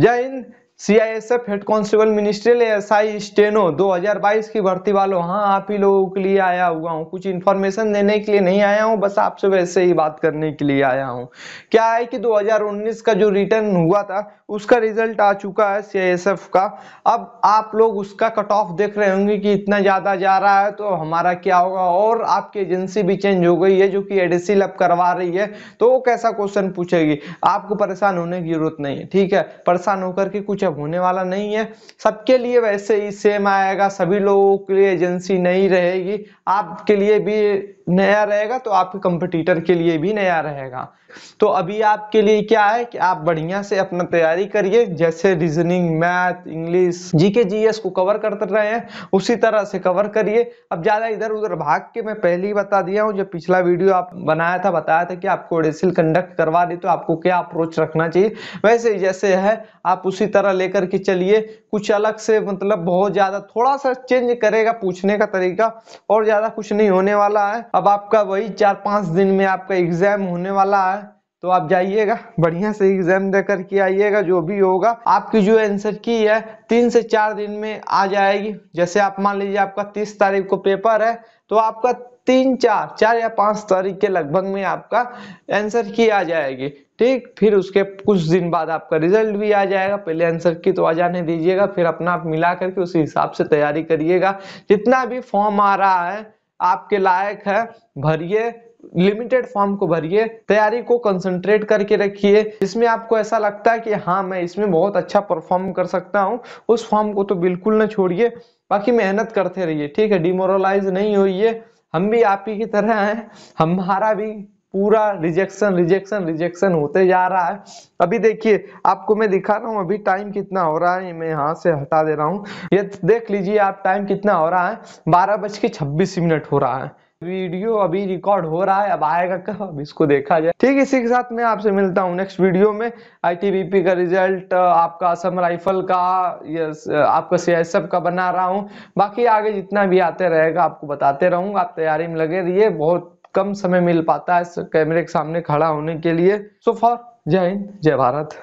जय Hind CISF head constable ministerial SI steno 2022 की भर्ती वालों। हाँ आप ही लोगों के लिए आया हुआ हूँ। कुछ इन्फॉर्मेशन देने के लिए नहीं आया हूँ, बस आपसे वैसे ही बात करने के लिए आया हूँ। क्या है कि 2019 का जो रिटर्न हुआ था, उसका रिज़ल्ट आ चुका है सीआईएसएफ का। अब आप लोग उसका कट ऑफ़ देख रहे होंगे कि इतना ज़्यादा जा रहा है तो हमारा क्या होगा? और आपकी एजेंसी भी चेंज हो गई है, जो कि एडीसी लब करवा रही है तो वो कैसा क्वेश्चन पूछेगी? आपको परेशान होने की ज़रूरत नहीं है, ठीक है? परेशान होकर के कुछ अब होने वाला नहीं है, सबके लिए वैसे ही सेम आएगा, सभी लोगों के लिए एजेंसी नहीं रहेगी, आपके लिए भी नया रहेगा तो आपके कंपटीटर के लिए भी नया रहेगा। तो अभी आपके लिए क्या है कि आप बढ़िया से अपना तैयारी करिए, जैसे reasoning math English GK GS को कवर करते रहे हैं उसी तरह से कवर करिए। अब ज़्यादा इधर उधर भाग के मैं पहले ही बता दिया हूँ जब पिछला वीडियो आप बनाया था, बताया था कि आपको ओडेसिल कंडक्ट करवा दी तो आपको क्या अप्रोच रखना चाहिए। वैसे जैसे है, आप उसी तरह लेकर के चलिए। कुछ अलग से मतलब बहुत ज़्यादा थोड़ा सा चेंज करेगा, पूछने का तरीका और ज़्यादा कुछ नहीं होने वाला है। अब आपका वही चार पाँच दिन में आपका एग्ज़ाम होने वाला है। तो आप जाइएगा, बढ़िया से एग्ज़ाम दे करके आइएगा, जो भी होगा। आपकी जो आंसर की है, तीन से चार दिन में आ जाएगी। जैसे आप मान लीजिए आपका तीस तारीख को पेपर है तो आपका तीन, चार चार या पाँच तारीख के लगभग में आपका आंसर की आ जाएगी। ठीक? फिर उसके कुछ दिन बाद आपका रिज़ल्ट भी आ जाएगा। पहले आंसर की तो आ जाने दीजिएगा, फिर अपना आप मिला करके उसी हिसाब से तैयारी करिएगा। जितना भी फॉर्म आ रहा है, आपके लायक है, भरिए। लिमिटेड फॉर्म को भरिए, तैयारी को कंसंट्रेट करके रखिए। इसमें आपको ऐसा लगता है कि हाँ मैं इसमें बहुत अच्छा परफॉर्म कर सकता हूँ, उस फॉर्म को तो बिल्कुल ना छोड़िए, बाकी मेहनत करते रहिए, ठीक है? डिमोरलाइज नहीं होइए। हम भी आप ही की तरह हैं, हमारा भी पूरा रिजेक्शन रिजेक्शन रिजेक्शन होते जा रहा है। अभी देखिए, आपको मैं दिखा रहा हूँ, अभी टाइम कितना हो रहा है मैं यहाँ से हटा दे रहा हूँ। ये देख लीजिए, आप टाइम कितना हो रहा है, बारह बज के छब्बीस मिनट हो रहा है। वीडियो अभी रिकॉर्ड हो रहा है, अब आएगा कब? अब इसको देखा जाए। ठीक, इसी के साथ मैं आपसे मिलता हूँ नेक्स्ट वीडियो में। आईटीबीपी का रिज़ल्ट आपका असम राइफल का, यस आपका सीएसएफ का बना रहा हूँ। बाकी आगे जितना भी आते रहेगा, आपको बताते रहूँगा। आप तैयारी में लगे रहिए। बहुत कम समय मिल पाता है कैमरे के सामने खड़ा होने के लिए। सो फॉर जय हिंद, जय भारत।